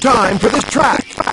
Time for this track.